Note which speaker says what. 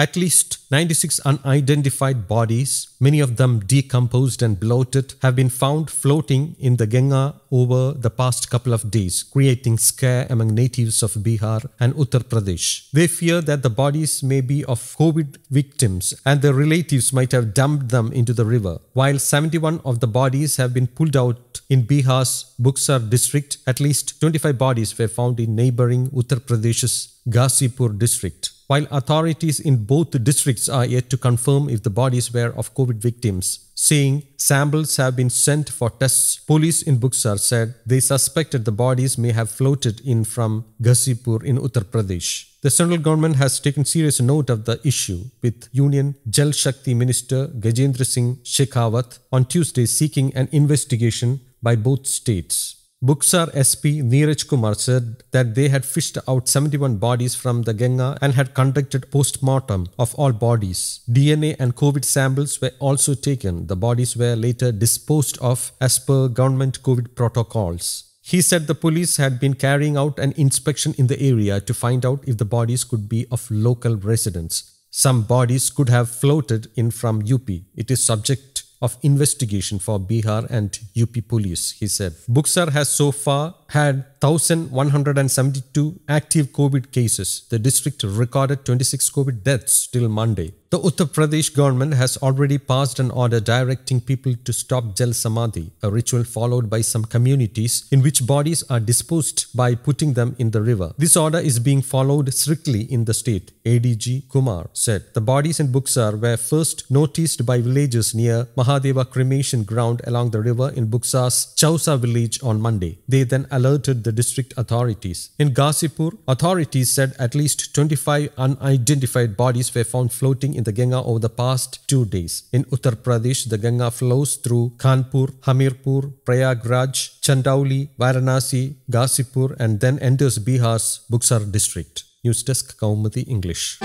Speaker 1: At least 96 unidentified bodies, many of them decomposed and bloated, have been found floating in the Ganga over the past couple of days, creating scare among natives of Bihar and Uttar Pradesh. They fear that the bodies may be of COVID victims and their relatives might have dumped them into the river. While 71 of the bodies have been pulled out in Bihar's Buxar district, at least 25 bodies were found in neighboring Uttar Pradesh's Ghazipur district. While authorities in both districts are yet to confirm if the bodies were of COVID victims, saying samples have been sent for tests, police in Buxar said they suspected the bodies may have floated in from Ghazipur in Uttar Pradesh. The central government has taken serious note of the issue, with Union Jal Shakti Minister Gajendra Singh Shekhawat on Tuesday seeking an investigation by both states. Buxar SP Neeraj Kumar said that they had fished out 71 bodies from the Ganga and had conducted post-mortem of all bodies. DNA and COVID samples were also taken. The bodies were later disposed of as per government COVID protocols. He said the police had been carrying out an inspection in the area to find out if the bodies could be of local residents. Some bodies could have floated in from UP. It is subject of investigation for Bihar and UP police, he said. Buxar has so far had 1,172 active COVID cases. The district recorded 26 COVID deaths till Monday. The Uttar Pradesh government has already passed an order directing people to stop Jal Samadhi, a ritual followed by some communities in which bodies are disposed by putting them in the river. This order is being followed strictly in the state, ADG Kumar said. The bodies in Buxar were first noticed by villagers near Mahadeva cremation ground along the river in Buxar's Chausa village on Monday. They then alerted the district authorities. In Ghazipur, authorities said at least 25 unidentified bodies were found floating in the Ganga over the past two days. In Uttar Pradesh, the Ganga flows through Kanpur, Hamirpur, Prayagraj, Chandauli, Varanasi, Ghazipur, and then enters Bihar's Buxar district. News Desk Kaumudy English.